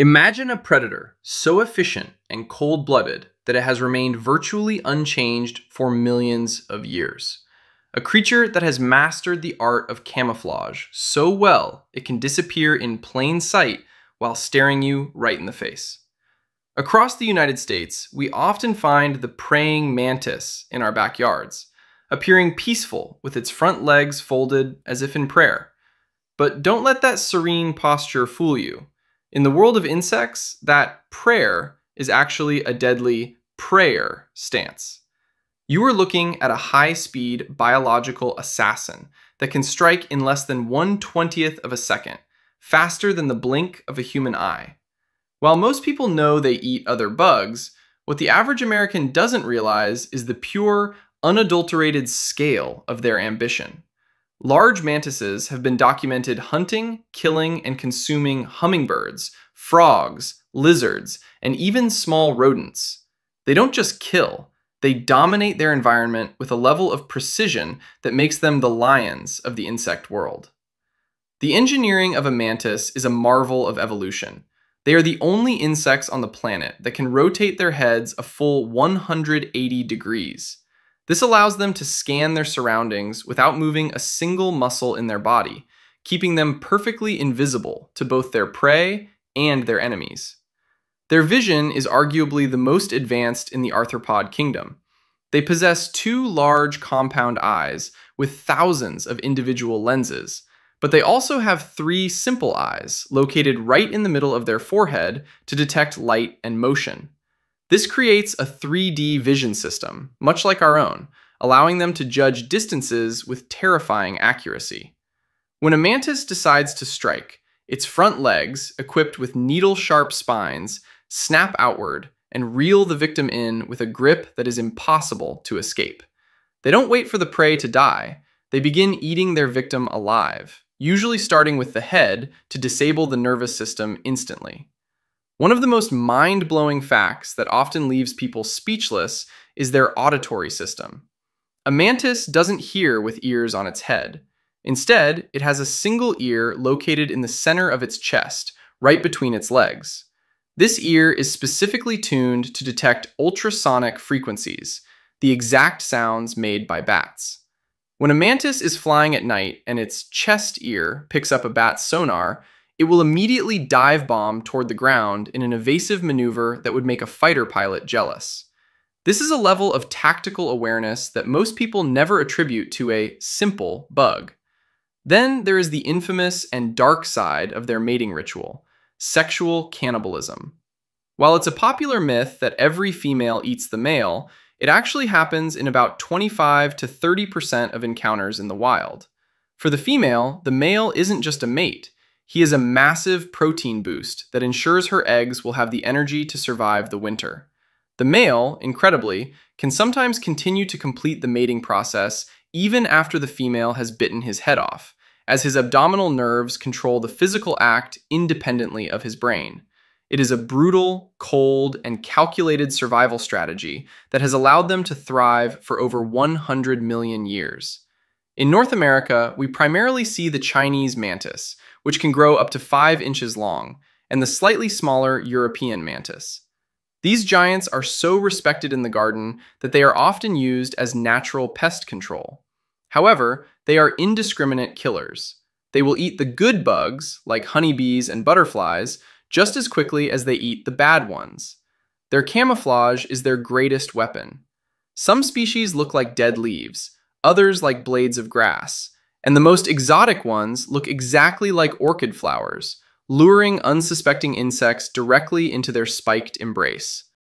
Imagine a predator so efficient and cold blooded that it has remained virtually unchanged for millions of years. A creature that has mastered the art of camouflage so well it can disappear in plain sight while staring you right in the face. Across the United States, we often find the praying mantis in our backyards, appearing peaceful with its front legs folded as if in prayer. But don't let that serene posture fool you. In the world of insects, that prayer is actually a deadly prayer stance. You are looking at a high speed biological assassin that can strike in less than 1 20th of a second, faster than the blink of a human eye. While most people know they eat other bugs, what the average American doesn't realize is the pure, unadulterated scale of their ambition. Large mantises have been documented hunting, killing, and consuming hummingbirds, frogs, lizards, and even small rodents. They don't just kill, they dominate their environment with a level of precision that makes them the lions of the insect world. The engineering of a mantis is a marvel of evolution. They are the only insects on the planet that can rotate their heads a full 180 degrees. This allows them to scan their surroundings without moving a single muscle in their body, keeping them perfectly invisible to both their prey and their enemies. Their vision is arguably the most advanced in the arthropod kingdom. They possess two large compound eyes with thousands of individual lenses, but they also have three simple eyes located right in the middle of their forehead to detect light and motion. This creates a 3D vision system, much like our own, allowing them to judge distances with terrifying accuracy. When a mantis decides to strike, its front legs, equipped with needle sharp spines, snap outward and reel the victim in with a grip that is impossible to escape. They don't wait for the prey to die, they begin eating their victim alive, usually starting with the head to disable the nervous system instantly. One of the most mind blowing facts that often leaves people speechless is their auditory system. A mantis doesn't hear with ears on its head. Instead, it has a single ear located in the center of its chest, right between its legs. This ear is specifically tuned to detect ultrasonic frequencies, the exact sounds made by bats. When a mantis is flying at night and its chest ear picks up a bat's sonar, it will immediately dive bomb toward the ground in an evasive maneuver that would make a fighter pilot jealous. This is a level of tactical awareness that most people never attribute to a simple bug. Then there is the infamous and dark side of their mating ritual sexual cannibalism. While it's a popular myth that every female eats the male, it actually happens in about 25 to 30% of encounters in the wild. For the female, the male isn't just a mate, he is a massive protein boost that ensures her eggs will have the energy to survive the winter. The male, incredibly, can sometimes continue to complete the mating process even after the female has bitten his head off, as his abdominal nerves control the physical act independently of his brain. It is a brutal, cold, and calculated survival strategy that has allowed them to thrive for over 100 million years. In North America, we primarily see the Chinese mantis, which can grow up to 5 inches long, and the slightly smaller European mantis. These giants are so respected in the garden that they are often used as natural pest control. However, they are indiscriminate killers. They will eat the good bugs, like honeybees and butterflies, just as quickly as they eat the bad ones. Their camouflage is their greatest weapon. Some species look like dead leaves, others like blades of grass, and the most exotic ones look exactly like orchid flowers, luring unsuspecting insects directly into their spiked embrace.